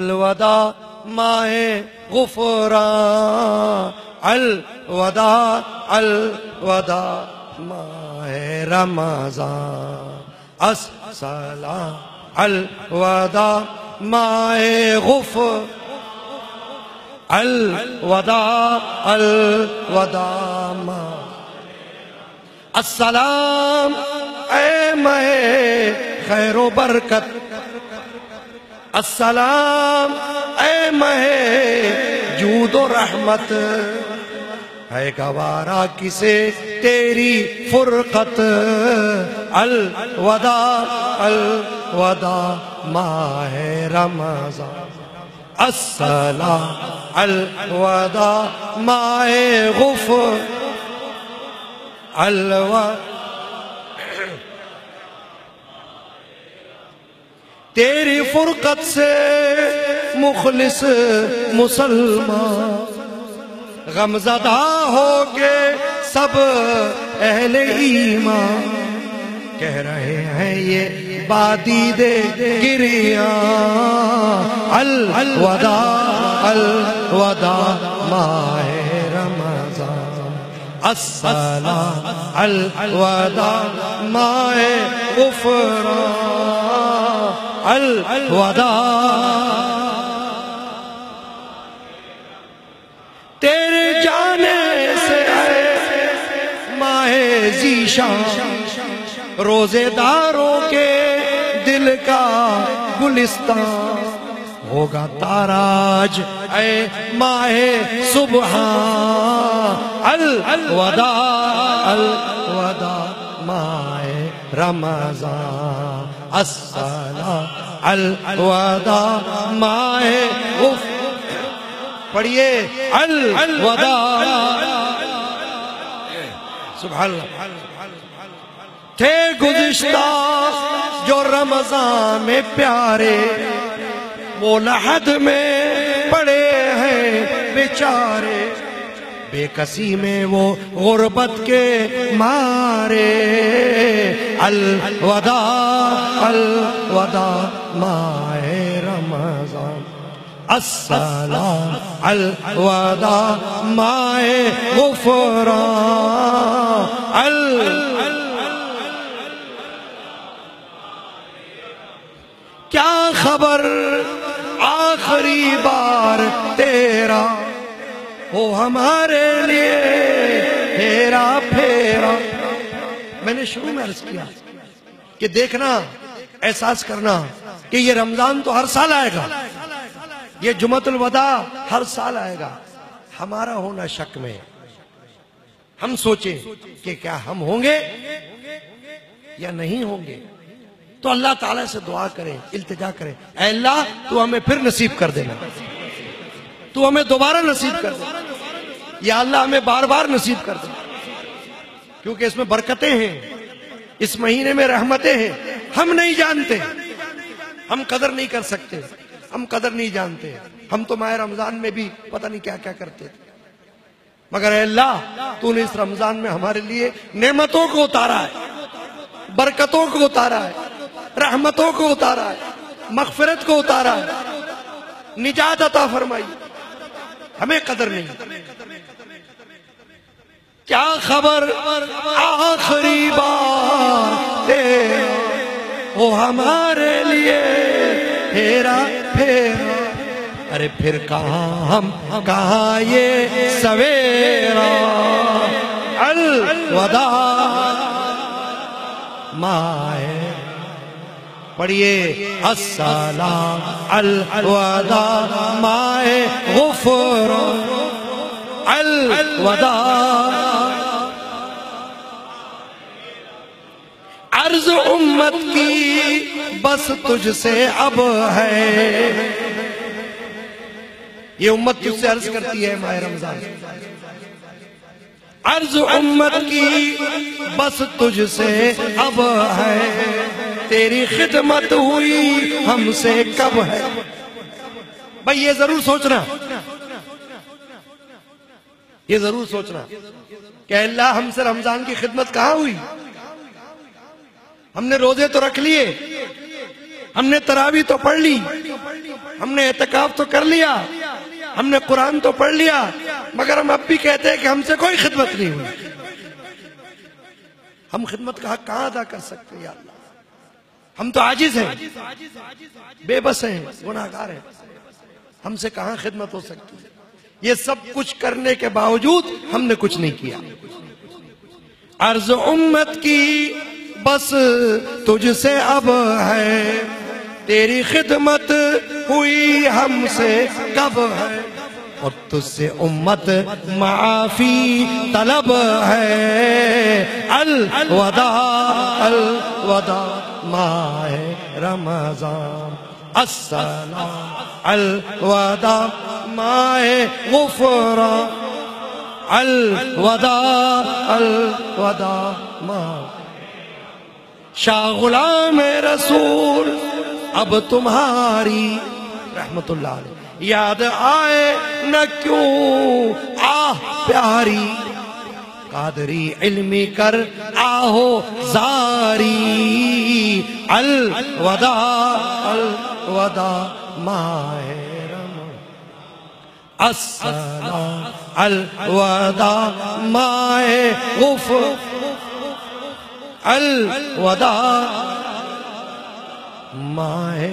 अलवदा माहे गुफरा अलवदा अलवदा माहे रमज़ान असला अलवदा माहे गुफ अलवदा अलवदा मा अस्सलाम ए महे खैरो बरकत अस्सलाम ए महे जूदो रहमत। है गवारा किसे तेरी फुरकत? अल वदा अल वदा माह रमज़ान। अस्सला अल वदा माए गुफ अलवा तेरी फुरकत से मुखलिस मुसलमान गमजदा हो के सब अहले ईमान कह रहे हैं ये बादी दे गिरिया। अल वदा अल वदा रमज़ान। अस्सला अल वदा माहे गुफरा अल वदा तेरे जाने से माहे जीशान रोजेदारों के दिल का गुलिस्तान होगा ताराज ए माहे सुबह। अल वदा अल वदा माए रमज़ान। अस्सला अल वदा माए उफ पढ़िए अल वदा सुभान थे गुजिश्ता जो रमज़ान में प्यारे वो लहद में पड़े हैं बेचारे बेकसी में वो गुर्बत के मारे। अलवदा अलवदा अल माए रमज़ान। अस्सला अलवदा माए गुफरा अल, क्या खबर? आखिरी बार तेरा वो हमारे लिए हेरा फेरा। मैंने शुरू में अर्ज़ किया कि देखना, एहसास करना कि ये रमज़ान तो हर साल आएगा। ये जुमतुल वदा हर साल आएगा। हमारा होना शक में। हम सोचे कि क्या हम होंगे या नहीं होंगे। तो अल्लाह ताला से दुआ करें, इल्तिजा करें। अल्लाह, तू हमें फिर नसीब कर देना। तू हमें दोबारा नसीब कर दे। या अल्लाह हमें बार बार नसीब कर दे। क्योंकि इसमें बरकतें हैं, इस महीने में रहमतें हैं। हम नहीं जानते, हम कदर नहीं कर सकते, हम कदर नहीं जानते। हम तो माह रमज़ान में भी पता नहीं क्या क्या करते थे। मगर अल्लाह, तूने इस रमज़ान में हमारे लिए नेमतों को उतारा है, बरकतों को उतारा है, रहमतों को उतारा है, मगफरत को उतारा है। निजात अता फरमाई। हमें कदर नहीं। क्या खबर आखिरी दे वो हमारे लिए फेरा फेरा। अरे फिर कहा हम, कहा ये सवेरा? अल वदा माए। पढ़िए असला अल वदा माए, गुफर। अल वदा अर्ज़ उम्मत की, बस तुझसे अब है। ये उम्मत तुझसे अर्ज़ करती है माह रमज़ान। अर्ज़ उम्मत की, बस तुझसे अब है। तेरी खिदमत हुई हमसे कब है? भाई, ये ज़रूर सोचना। ये ज़रूर सोचना कि अल्लाह हमसे रमज़ान की खिदमत कहाँ हुई? हमने रोज़े तो रख लिए, हमने तरावी तो पढ़ ली, हमने एहतकाफ तो कर लिया, हमने कुरान तो पढ़ लिया, मगर हम अब भी कहते हैं कि हमसे कोई खिदमत नहीं हुई। हम खिदमत का हक कहाँ अदा कर सकते हैं अल्लाह? हम तो आजिज हैं, बेबस हैं, गुनाहगार हैं। हमसे कहाँ खिदमत हो सकती है? ये सब कुछ करने के बावजूद हमने कुछ नहीं किया। अर्ज़ उम्मत की बस तुझसे अब है। तेरी खिदमत हुई हमसे कब है? और तुझसे उम्मत माफ़ी तलब है। अल वदा अल वदा माए रमज़ान। अस्सलाम अल वदा माए गुफरा। अल वदा अल वदा मा शाह गुलाम रसूल, अब तुम्हारी रहमतुल्लाह याद आए न क्यों? आह प्यारी, कादरी इल्मी कर, आहो जारी। अल वदा अल वदा माहरम अस्सला अल वदा माए गुफ अल वदा माए